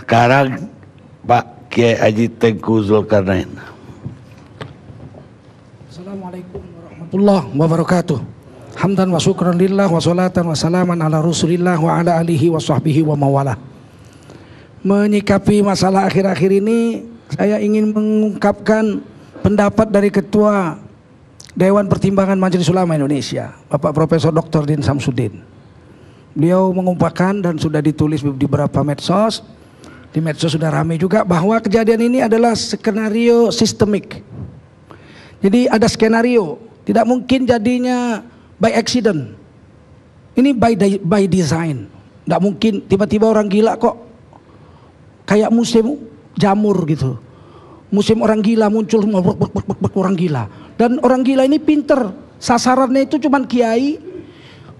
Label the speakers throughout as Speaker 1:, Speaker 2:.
Speaker 1: Sekarang Pak Kiai Haji Tengku Zulkarnain.
Speaker 2: Assalamualaikum warahmatullahi wabarakatuh. Hamdan wa syukran lillah wa salatan wa salaman ala rasulillah wa ala alihi wa sahbihi wa mawalah. Menyikapi masalah akhir-akhir ini saya ingin mengungkapkan pendapat dari Ketua Dewan Pertimbangan Majelis Ulama Indonesia, Bapak Profesor Dr. Din Samsudin. Beliau mengumpulkan dan sudah ditulis di beberapa medsos, di medsos sudah ramai juga bahwa kejadian ini adalah skenario sistemik. Jadi ada skenario, tidak mungkin jadinya by accident. Ini by by design. Tidak mungkin tiba-tiba orang gila kok kayak musim jamur gitu. Musim orang gila muncul orang gila. Dan orang gila ini pinter. Sasarannya itu cuman kiai,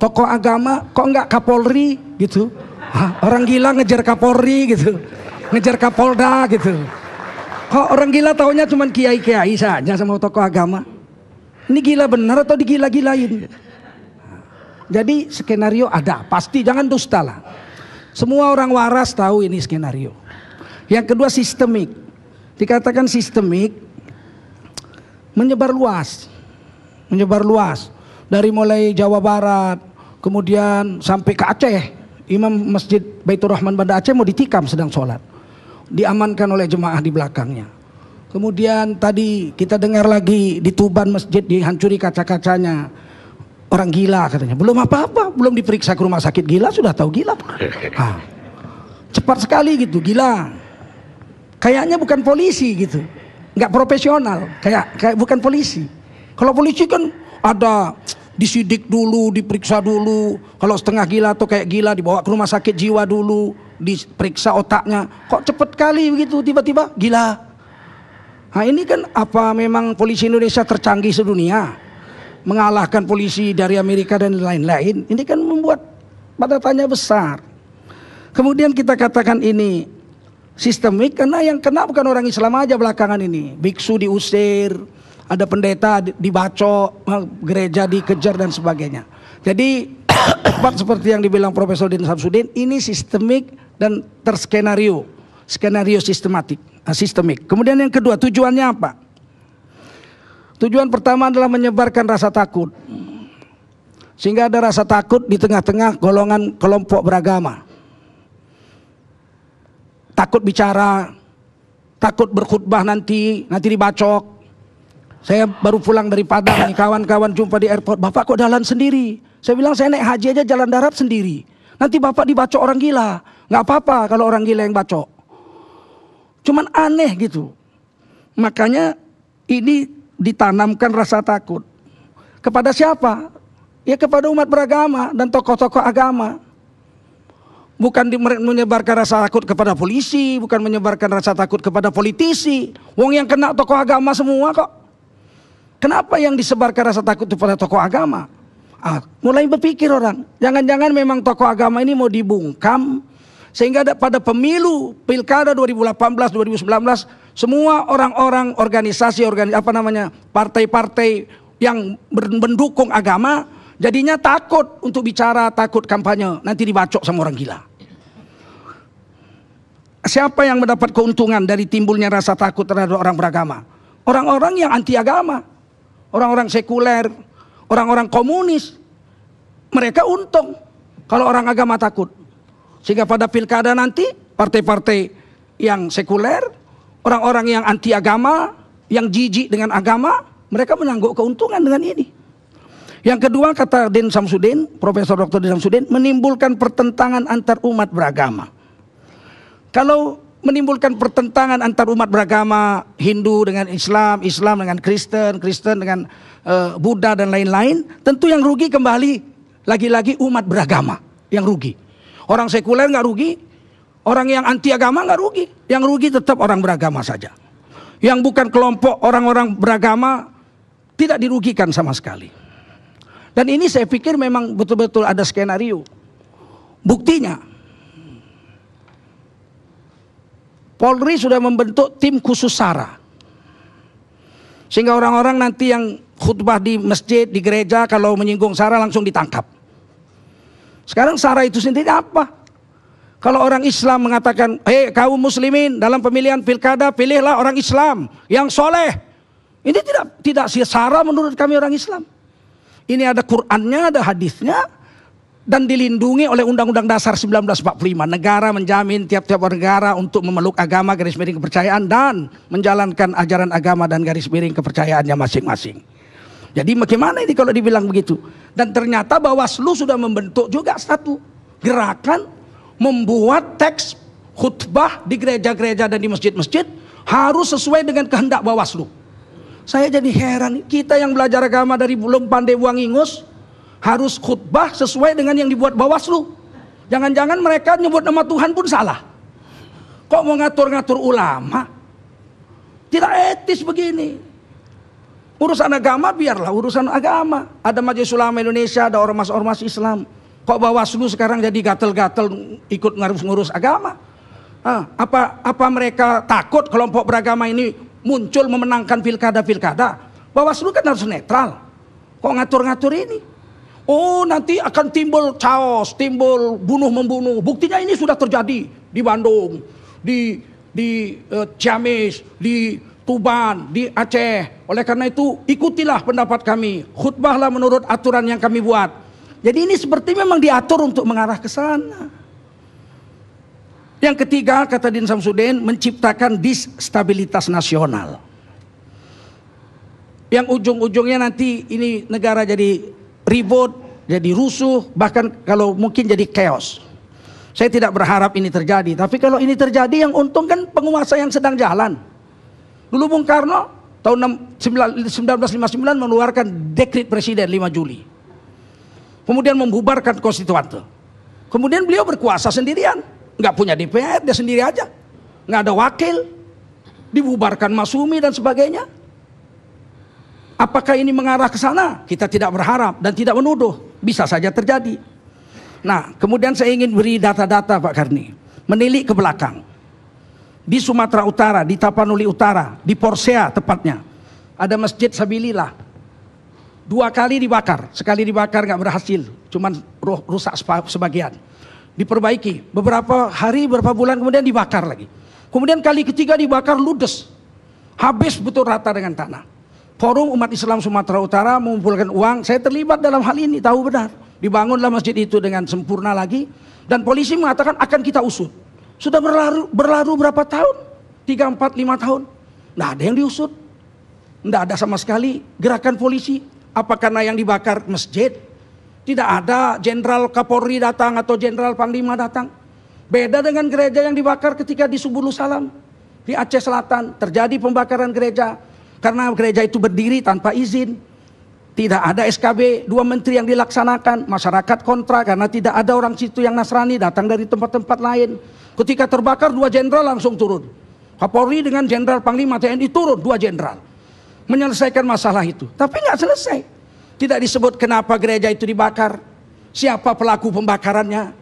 Speaker 2: tokoh agama, kok enggak Kapolri gitu. Hah, orang gila ngejar Kapolri gitu. Ngejar Kapolda gitu. Kok orang gila taunya cuman kiai-kiai saja sama tokoh agama. Ini gila benar atau digila-gilain? Jadi skenario ada, pasti jangan dusta lah. Semua orang waras tahu ini skenario. Yang kedua sistemik. Dikatakan sistemik menyebar luas. Menyebar luas. Dari mulai Jawa Barat, kemudian sampai ke Aceh. Imam Masjid Baitur Rahman Banda Aceh mau ditikam sedang sholat. Diamankan oleh jemaah di belakangnya. Kemudian tadi kita dengar lagi di Tuban masjid dihancuri kaca-kacanya orang gila katanya. Belum apa-apa, belum diperiksa ke rumah sakit gila sudah tahu gila. Ah. Cepat sekali gitu, gila. Kayaknya bukan polisi gitu. nggak profesional, kayak kayak bukan polisi. Kalau polisi kan ada disidik dulu, diperiksa dulu. Kalau setengah gila atau kayak gila dibawa ke rumah sakit jiwa dulu, diperiksa otaknya. Kok cepet kali begitu tiba-tiba gila. Nah ini kan apa memang polisi Indonesia tercanggih sedunia? mengalahkan polisi dari Amerika dan lain-lain, ini kan membuat pada tanya besar. Kemudian kita katakan ini sistemik karena yang kena bukan orang Islam aja belakangan ini. Biksu diusir, ada pendeta dibacok, gereja dikejar dan sebagainya. Jadi seperti yang dibilang Profesor Din Samsudin, ini sistemik dan terskenario, skenario sistematik, sistemik. Kemudian yang kedua, tujuannya apa? Tujuan pertama adalah menyebarkan rasa takut. Sehingga ada rasa takut di tengah-tengah golongan kelompok beragama. Takut bicara, takut berkhutbah nanti, nanti dibacok. Saya baru pulang dari Padang nih, kawan-kawan jumpa di airport. Bapak kok jalan sendiri? Saya bilang saya naik haji aja jalan darat sendiri. Nanti bapak dibacok orang gila. Nggak apa-apa kalau orang gila yang bacok. Cuman aneh gitu. Makanya ini ditanamkan rasa takut. Kepada siapa? Ya kepada umat beragama dan tokoh-tokoh agama. Bukan menyebarkan rasa takut kepada polisi, bukan menyebarkan rasa takut kepada politisi. Wong yang kena tokoh agama semua kok. Kenapa yang disebarkan rasa takut kepada tokoh agama? Ah, mulai berpikir orang, jangan-jangan memang tokoh agama ini mau dibungkam sehingga pada pemilu pilkada 2018 2019 semua orang-orang organisasi organis apa namanya partai-partai yang mendukung agama jadinya takut untuk bicara, takut kampanye, nanti dibacok sama orang gila. Siapa yang mendapat keuntungan dari timbulnya rasa takut terhadap orang beragama? Orang-orang yang anti agama, orang-orang sekuler, orang-orang komunis. Mereka untung kalau orang agama takut. Sehingga pada pilkada nanti partai-partai yang sekuler, orang-orang yang anti agama, yang jijik dengan agama, mereka menangguk keuntungan dengan ini. Yang kedua kata Din Samsudin, Profesor Dr. Din Samsudin, menimbulkan pertentangan antar umat beragama. Kalau menimbulkan pertentangan antar umat beragama Hindu dengan Islam, Islam dengan Kristen, Kristen dengan uh, Buddha dan lain-lain, tentu yang rugi kembali lagi-lagi umat beragama yang rugi. Orang sekuler nggak rugi, orang yang anti agama nggak rugi. Yang rugi tetap orang beragama saja. Yang bukan kelompok orang-orang beragama tidak dirugikan sama sekali. Dan ini saya pikir memang betul-betul ada skenario. Buktinya, Polri sudah membentuk tim khusus SARA. Sehingga orang-orang nanti yang khutbah di masjid, di gereja, kalau menyinggung SARA langsung ditangkap. Sekarang SARA itu sendiri apa? Kalau orang Islam mengatakan, hei kaum muslimin dalam pemilihan pilkada pilihlah orang Islam yang soleh. Ini tidak tidak sara menurut kami orang Islam. Ini ada Qurannya, ada hadisnya, dan dilindungi oleh Undang-Undang Dasar 1945. Negara menjamin tiap-tiap negara untuk memeluk agama garis miring kepercayaan dan menjalankan ajaran agama dan garis miring kepercayaannya masing-masing. Jadi bagaimana ini kalau dibilang begitu? Dan ternyata Bawaslu sudah membentuk juga satu gerakan membuat teks khutbah di gereja-gereja dan di masjid-masjid harus sesuai dengan kehendak Bawaslu. Saya jadi heran, kita yang belajar agama dari belum pandai buang ingus harus khutbah sesuai dengan yang dibuat Bawaslu. Jangan-jangan mereka nyebut nama Tuhan pun salah. Kok mau ngatur-ngatur ulama? Tidak etis begini. Urusan agama biarlah urusan agama. Ada Majelis Ulama Indonesia, ada ormas-ormas Islam. Kok Bawaslu sekarang jadi gatel-gatel ikut ngurus-ngurus agama? Ah, apa apa mereka takut kelompok beragama ini muncul memenangkan pilkada-pilkada? Bawaslu kan harus netral. Kok ngatur-ngatur ini? Oh nanti akan timbul chaos, timbul bunuh-membunuh. Buktinya ini sudah terjadi di Bandung, di di uh, Ciamis, di Tuban, di Aceh. Oleh karena itu ikutilah pendapat kami. Khutbahlah menurut aturan yang kami buat. Jadi ini seperti memang diatur untuk mengarah ke sana. Yang ketiga kata Din Samsudin menciptakan disstabilitas nasional. Yang ujung-ujungnya nanti ini negara jadi ribut, jadi rusuh, bahkan kalau mungkin jadi chaos. Saya tidak berharap ini terjadi, tapi kalau ini terjadi yang untung kan penguasa yang sedang jalan. Dulu Bung Karno tahun 1959 mengeluarkan dekrit presiden 5 Juli. Kemudian membubarkan konstituante. Kemudian beliau berkuasa sendirian. Nggak punya DPR, dia sendiri aja. Nggak ada wakil. Dibubarkan Masumi dan sebagainya. Apakah ini mengarah ke sana? Kita tidak berharap dan tidak menuduh. Bisa saja terjadi. Nah, kemudian saya ingin beri data-data Pak Karni. Menilik ke belakang. Di Sumatera Utara, di Tapanuli Utara, di Porsea tepatnya. Ada Masjid Sabilillah Dua kali dibakar, sekali dibakar nggak berhasil, cuman rusak sebagian. Diperbaiki, beberapa hari, beberapa bulan kemudian dibakar lagi. Kemudian kali ketiga dibakar ludes, habis betul rata dengan tanah. Forum Umat Islam Sumatera Utara mengumpulkan uang, saya terlibat dalam hal ini, tahu benar. Dibangunlah masjid itu dengan sempurna lagi, dan polisi mengatakan akan kita usut. Sudah berlalu, berlalu berapa tahun? Tiga, empat, lima tahun. Nggak ada yang diusut. Nggak ada sama sekali gerakan polisi apa karena yang dibakar masjid? Tidak ada jenderal Kapolri datang atau jenderal Panglima datang. Beda dengan gereja yang dibakar ketika di Subulu Salam. Di Aceh Selatan terjadi pembakaran gereja. Karena gereja itu berdiri tanpa izin. Tidak ada SKB, dua menteri yang dilaksanakan. Masyarakat kontra karena tidak ada orang situ yang Nasrani datang dari tempat-tempat lain. Ketika terbakar dua jenderal langsung turun. Kapolri dengan jenderal Panglima TNI turun dua jenderal menyelesaikan masalah itu. Tapi nggak selesai. Tidak disebut kenapa gereja itu dibakar. Siapa pelaku pembakarannya.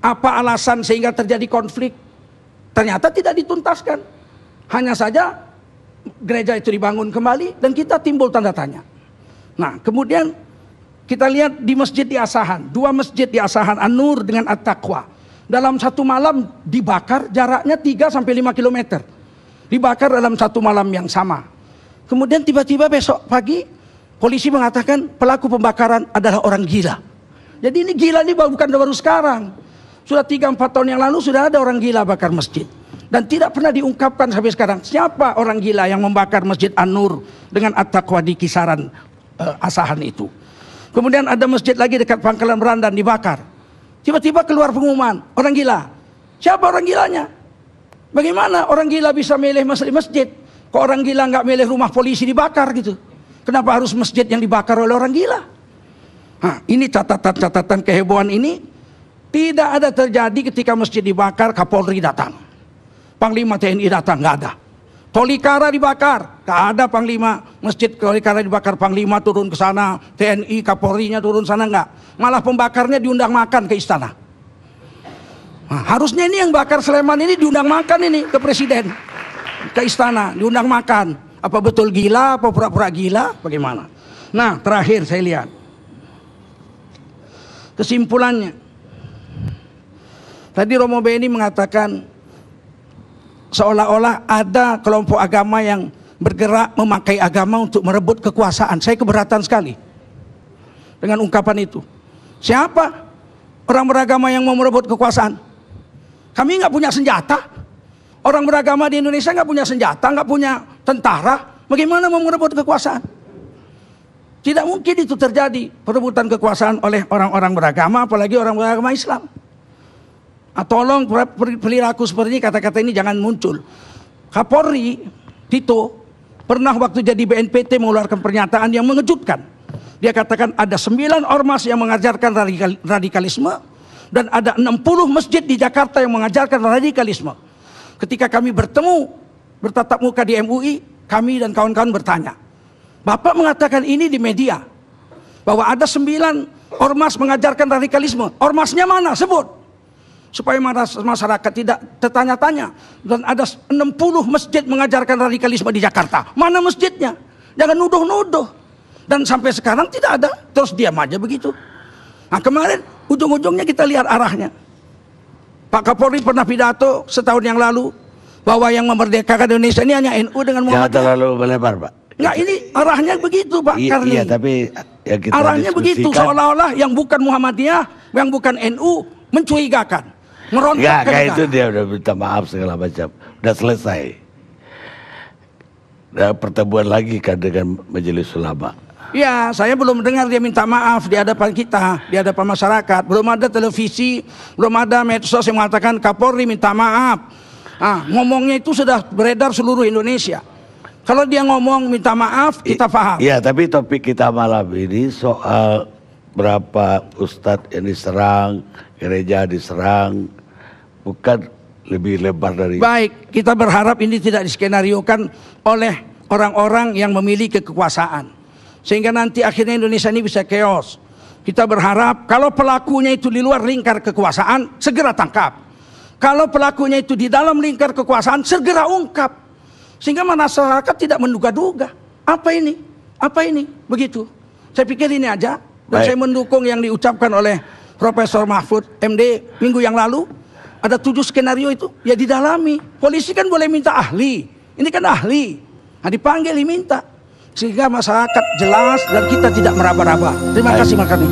Speaker 2: Apa alasan sehingga terjadi konflik. Ternyata tidak dituntaskan. Hanya saja gereja itu dibangun kembali dan kita timbul tanda tanya. Nah kemudian kita lihat di masjid di Asahan. Dua masjid di Asahan, An-Nur dengan At-Taqwa. Dalam satu malam dibakar jaraknya 3 sampai 5 km. Dibakar dalam satu malam yang sama. Kemudian tiba-tiba besok pagi polisi mengatakan pelaku pembakaran adalah orang gila. Jadi ini gila ini bukan baru sekarang. Sudah 3-4 tahun yang lalu sudah ada orang gila bakar masjid. Dan tidak pernah diungkapkan sampai sekarang. Siapa orang gila yang membakar masjid An-Nur dengan at-taqwa di kisaran uh, asahan itu. Kemudian ada masjid lagi dekat pangkalan Berandan dibakar. Tiba-tiba keluar pengumuman, orang gila. Siapa orang gilanya? Bagaimana orang gila bisa milih masjid? Kok orang gila nggak milih rumah polisi dibakar gitu? Kenapa harus masjid yang dibakar oleh orang gila? Nah, ini catatan-catatan kehebohan ini tidak ada terjadi ketika masjid dibakar Kapolri datang. Panglima TNI datang nggak ada. Tolikara dibakar, nggak ada Panglima masjid Tolikara dibakar Panglima turun ke sana, TNI Kapolrinya turun sana nggak. Malah pembakarnya diundang makan ke istana. Nah, harusnya ini yang bakar Sleman ini diundang makan ini ke presiden ke istana, diundang makan. Apa betul gila, apa pura-pura gila, bagaimana? Nah, terakhir saya lihat. Kesimpulannya. Tadi Romo Beni mengatakan seolah-olah ada kelompok agama yang bergerak memakai agama untuk merebut kekuasaan. Saya keberatan sekali dengan ungkapan itu. Siapa orang beragama yang mau merebut kekuasaan? Kami nggak punya senjata. Orang beragama di Indonesia nggak punya senjata, nggak punya tentara. Bagaimana mau merebut kekuasaan? Tidak mungkin itu terjadi perebutan kekuasaan oleh orang-orang beragama, apalagi orang beragama Islam. Ah, tolong perilaku seperti ini, kata-kata ini jangan muncul. Kapolri Tito pernah waktu jadi BNPT mengeluarkan pernyataan yang mengejutkan. Dia katakan ada sembilan ormas yang mengajarkan radikal, radikalisme dan ada 60 masjid di Jakarta yang mengajarkan radikalisme. Ketika kami bertemu bertatap muka di MUI, kami dan kawan-kawan bertanya. Bapak mengatakan ini di media bahwa ada sembilan ormas mengajarkan radikalisme. Ormasnya mana? Sebut supaya masyarakat tidak tertanya-tanya dan ada 60 masjid mengajarkan radikalisme di Jakarta mana masjidnya jangan nuduh-nuduh dan sampai sekarang tidak ada terus diam aja begitu nah kemarin ujung-ujungnya kita lihat arahnya Pak Kapolri pernah pidato setahun yang lalu bahwa yang memerdekakan Indonesia ini hanya NU dengan
Speaker 1: Muhammadiyah. Jangan terlalu melebar, Pak.
Speaker 2: Enggak, ini arahnya begitu, Pak
Speaker 1: I
Speaker 2: Karni.
Speaker 1: Iya, tapi
Speaker 2: ya kita arahnya begitu seolah-olah yang bukan Muhammadiyah, yang bukan NU mencurigakan.
Speaker 1: Merontak Enggak, kayak itu dia udah minta maaf segala macam. Udah selesai. Udah pertemuan lagi kan dengan majelis ulama.
Speaker 2: Ya, saya belum dengar dia minta maaf di hadapan kita, di hadapan masyarakat. Belum ada televisi, belum ada medsos yang mengatakan Kapolri minta maaf. Ah, ngomongnya itu sudah beredar seluruh Indonesia. Kalau dia ngomong minta maaf, kita paham.
Speaker 1: Iya, tapi topik kita malam ini soal berapa ustadz yang diserang, gereja diserang, bukan lebih lebar dari
Speaker 2: Baik, kita berharap ini tidak diskenariokan oleh orang-orang yang memiliki kekuasaan. Sehingga nanti akhirnya Indonesia ini bisa chaos. Kita berharap kalau pelakunya itu di luar lingkar kekuasaan, segera tangkap. Kalau pelakunya itu di dalam lingkar kekuasaan, segera ungkap. Sehingga masyarakat tidak menduga-duga. Apa ini? Apa ini? Begitu. Saya pikir ini aja. Dan Baik. saya mendukung yang diucapkan oleh Profesor Mahfud MD minggu yang lalu ada tujuh skenario itu, ya didalami. Polisi kan boleh minta ahli. Ini kan ahli. Nah, dipanggil diminta. Sehingga masyarakat jelas dan kita tidak meraba-raba. Terima kasih Makani.